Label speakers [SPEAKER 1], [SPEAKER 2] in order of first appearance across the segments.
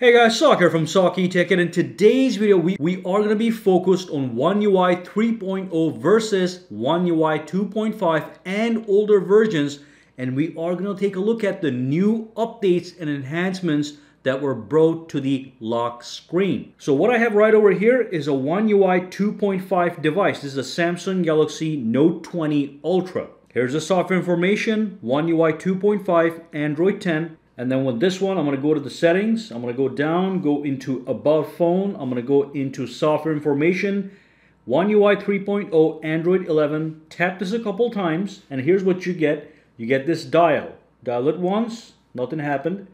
[SPEAKER 1] Hey guys, Saki here from Saki Tech and in today's video we, we are going to be focused on One UI 3.0 versus One UI 2.5 and older versions and we are going to take a look at the new updates and enhancements that were brought to the lock screen. So what I have right over here is a One UI 2.5 device. This is a Samsung Galaxy Note 20 Ultra. Here's the software information, One UI 2.5, Android 10, and then with this one, I'm going to go to the settings. I'm going to go down, go into about phone. I'm going to go into software information. One UI 3.0 Android 11. Tap this a couple times and here's what you get. You get this dial. Dial it once, nothing happened.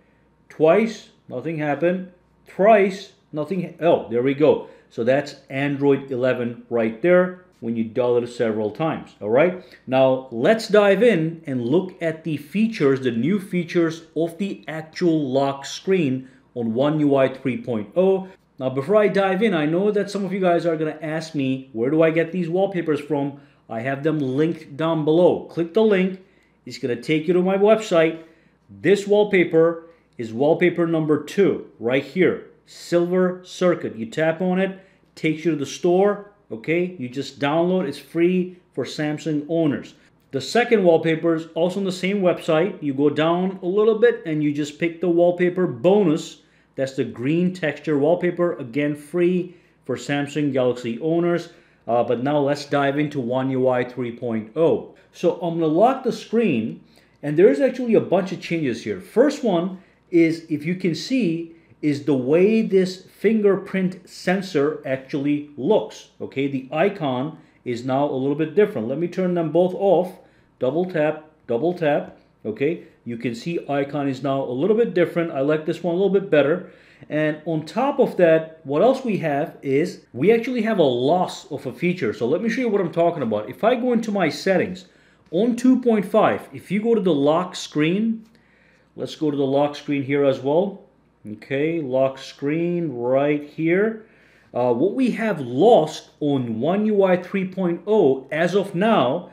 [SPEAKER 1] Twice, nothing happened. Thrice, nothing. Oh, there we go. So that's Android 11 right there when you dial it several times. All right. Now let's dive in and look at the features, the new features of the actual lock screen on One UI 3.0. Now before I dive in, I know that some of you guys are going to ask me, where do I get these wallpapers from? I have them linked down below. Click the link. It's going to take you to my website. This wallpaper is wallpaper number two right here. Silver circuit. You tap on it, takes you to the store okay? You just download it's free for Samsung owners. The second wallpaper is also on the same website. You go down a little bit and you just pick the wallpaper bonus. That's the green texture wallpaper again free for Samsung Galaxy owners. Uh, but now let's dive into One UI 3.0 so I'm gonna lock the screen and there's actually a bunch of changes here. First one is if you can see is the way this fingerprint sensor actually looks. Okay, the icon is now a little bit different. Let me turn them both off. Double tap, double tap. Okay, you can see icon is now a little bit different. I like this one a little bit better. And on top of that, what else we have is we actually have a loss of a feature. So let me show you what I'm talking about. If I go into my settings on 2.5, if you go to the lock screen, let's go to the lock screen here as well. Okay, lock screen right here. Uh, what we have lost on One UI 3.0 as of now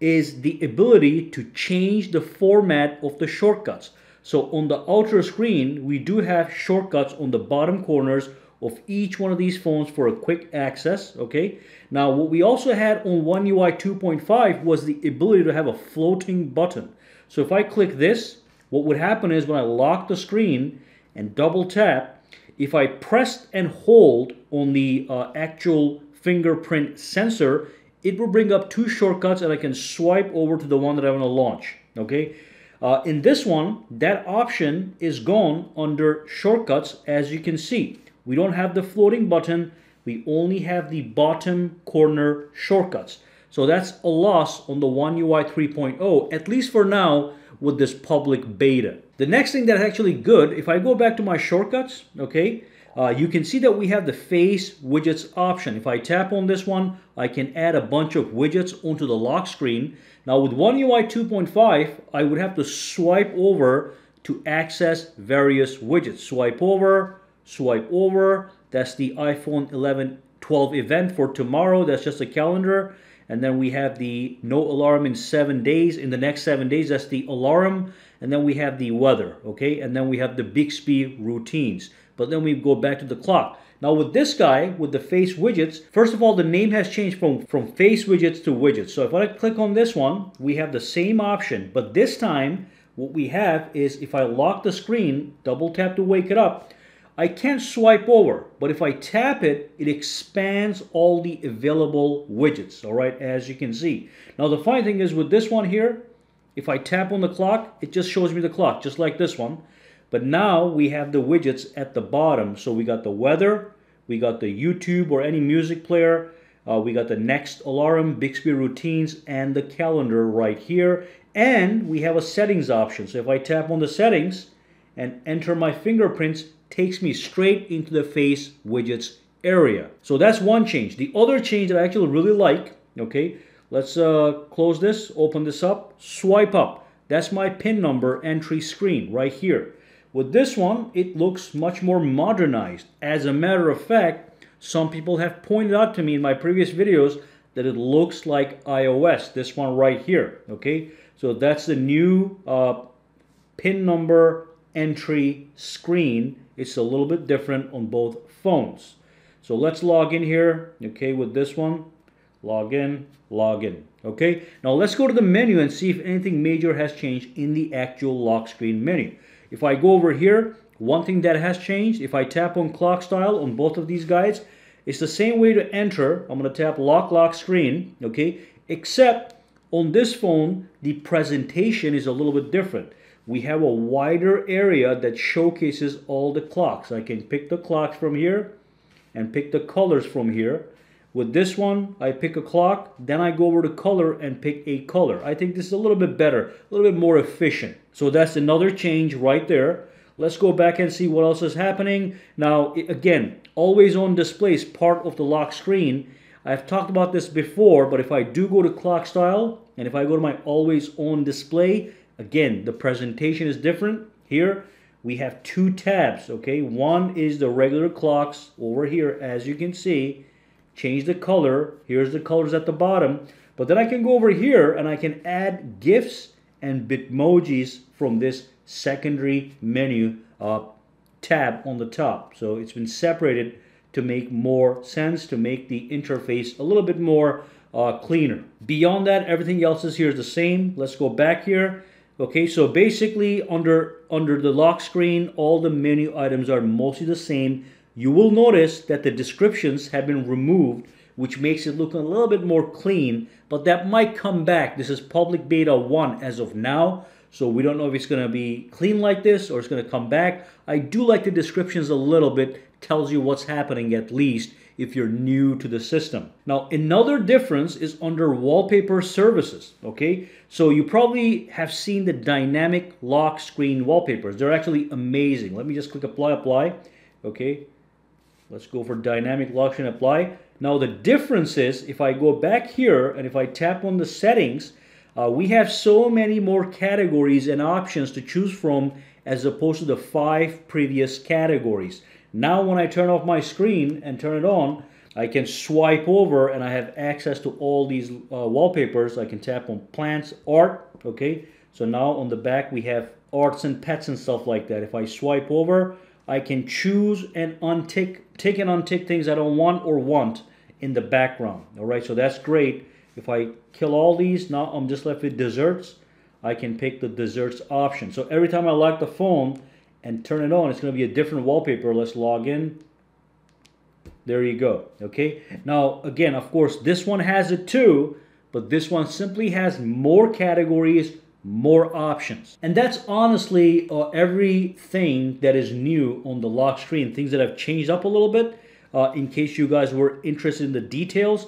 [SPEAKER 1] is the ability to change the format of the shortcuts. So on the Ultra screen, we do have shortcuts on the bottom corners of each one of these phones for a quick access, okay? Now, what we also had on One UI 2.5 was the ability to have a floating button. So if I click this, what would happen is when I lock the screen, and double tap, if I press and hold on the uh, actual fingerprint sensor, it will bring up two shortcuts and I can swipe over to the one that I want to launch. Okay. Uh, in this one, that option is gone under shortcuts as you can see. We don't have the floating button. We only have the bottom corner shortcuts. So that's a loss on the One UI 3.0, at least for now, with this public beta. The next thing that's actually good, if I go back to my shortcuts, okay, uh, you can see that we have the face widgets option. If I tap on this one, I can add a bunch of widgets onto the lock screen. Now with One UI 2.5, I would have to swipe over to access various widgets. Swipe over, swipe over. That's the iPhone 11 12 event for tomorrow. That's just a calendar. And then we have the no alarm in seven days. In the next seven days, that's the alarm. And then we have the weather, okay? And then we have the Bixby routines. But then we go back to the clock. Now with this guy, with the face widgets, first of all, the name has changed from, from face widgets to widgets. So if I click on this one, we have the same option. But this time, what we have is if I lock the screen, double tap to wake it up, I can't swipe over, but if I tap it, it expands all the available widgets, all right, as you can see. Now the funny thing is with this one here, if I tap on the clock, it just shows me the clock, just like this one. But now we have the widgets at the bottom. So we got the weather, we got the YouTube or any music player, uh, we got the next alarm, Bixby routines, and the calendar right here. And we have a settings option. So if I tap on the settings and enter my fingerprints, takes me straight into the face widgets area. So that's one change. The other change that I actually really like, okay, let's uh, close this, open this up, swipe up. That's my PIN number entry screen right here. With this one, it looks much more modernized. As a matter of fact, some people have pointed out to me in my previous videos that it looks like iOS, this one right here, okay? So that's the new uh, PIN number entry screen. It's a little bit different on both phones. So let's log in here, okay, with this one. Log in, log in, okay? Now let's go to the menu and see if anything major has changed in the actual lock screen menu. If I go over here, one thing that has changed, if I tap on clock style on both of these guys, it's the same way to enter. I'm going to tap lock lock screen, okay? Except on this phone, the presentation is a little bit different. We have a wider area that showcases all the clocks. I can pick the clocks from here and pick the colors from here. With this one, I pick a clock, then I go over to color and pick a color. I think this is a little bit better, a little bit more efficient. So that's another change right there. Let's go back and see what else is happening. Now, again, always on display is part of the lock screen. I've talked about this before, but if I do go to clock style, and if I go to my always on display, again, the presentation is different. Here, we have two tabs, okay? One is the regular clocks over here, as you can see. Change the color. Here's the colors at the bottom. But then I can go over here and I can add GIFs and Bitmojis from this secondary menu uh, tab on the top. So it's been separated to make more sense, to make the interface a little bit more uh, cleaner. Beyond that, everything else is here is the same. Let's go back here. Okay, so basically under, under the lock screen, all the menu items are mostly the same. You will notice that the descriptions have been removed, which makes it look a little bit more clean, but that might come back. This is public beta 1 as of now, so we don't know if it's going to be clean like this or it's going to come back. I do like the descriptions a little bit, tells you what's happening at least if you're new to the system. Now, another difference is under wallpaper services, okay? So you probably have seen the dynamic lock screen wallpapers. They're actually amazing. Let me just click apply, apply, okay? Let's go for dynamic lock screen apply. Now the difference is if I go back here and if I tap on the settings, uh, we have so many more categories and options to choose from as opposed to the five previous categories. Now when I turn off my screen and turn it on, I can swipe over and I have access to all these uh, wallpapers. I can tap on plants, art, okay? So now on the back we have arts and pets and stuff like that. If I swipe over, I can choose and untick, tick and untick things I don't want or want in the background. All right, so that's great. If I kill all these, now I'm just left with desserts. I can pick the desserts option. So every time I lock the phone and turn it on, it's going to be a different wallpaper. Let's log in. There you go. Okay. Now, again, of course, this one has it too, but this one simply has more categories, more options. And that's honestly uh, everything that is new on the lock screen, things that have changed up a little bit uh, in case you guys were interested in the details.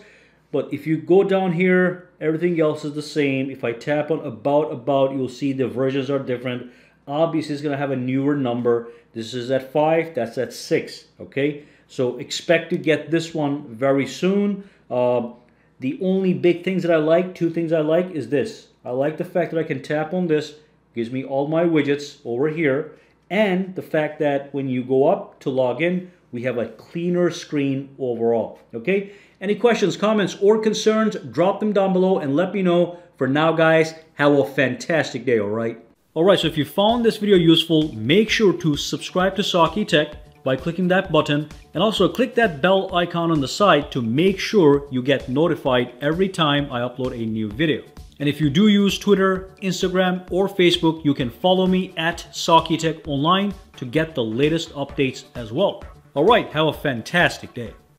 [SPEAKER 1] But if you go down here, everything else is the same. If I tap on about, about, you'll see the versions are different. Obviously, it's going to have a newer number. This is at 5, that's at 6, okay? So expect to get this one very soon. Uh, the only big things that I like, two things I like, is this. I like the fact that I can tap on this, gives me all my widgets over here, and the fact that when you go up to log in, we have a cleaner screen overall, okay? Any questions, comments, or concerns, drop them down below and let me know. For now, guys, have a fantastic day, all right? All right, so if you found this video useful, make sure to subscribe to Saki Tech by clicking that button and also click that bell icon on the side to make sure you get notified every time I upload a new video. And if you do use Twitter, Instagram, or Facebook, you can follow me at Saki Tech Online to get the latest updates as well. All right, have a fantastic day.